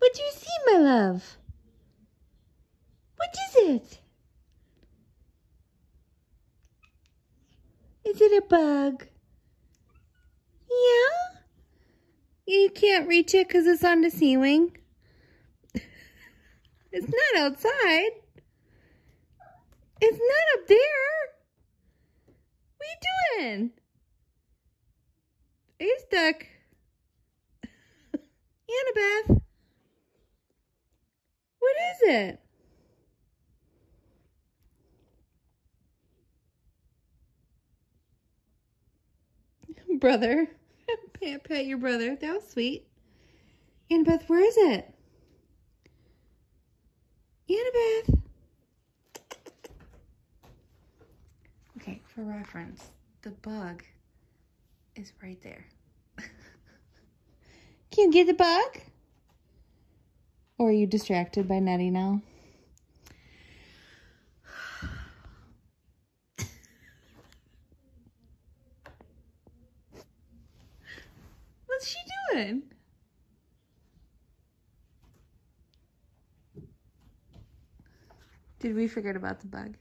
What do you see, my love? What is it? Is it a bug? Yeah? You can't reach it because it's on the ceiling. it's not outside. It's not up there. What are you doing? Are you stuck? Annabeth. Is it? Brother. Pat, pat your brother. That was sweet. Annabeth, where is it? Annabeth. Okay, for reference, the bug is right there. Can you get the bug? Are you distracted by Nettie now? What's she doing? Did we forget about the bug?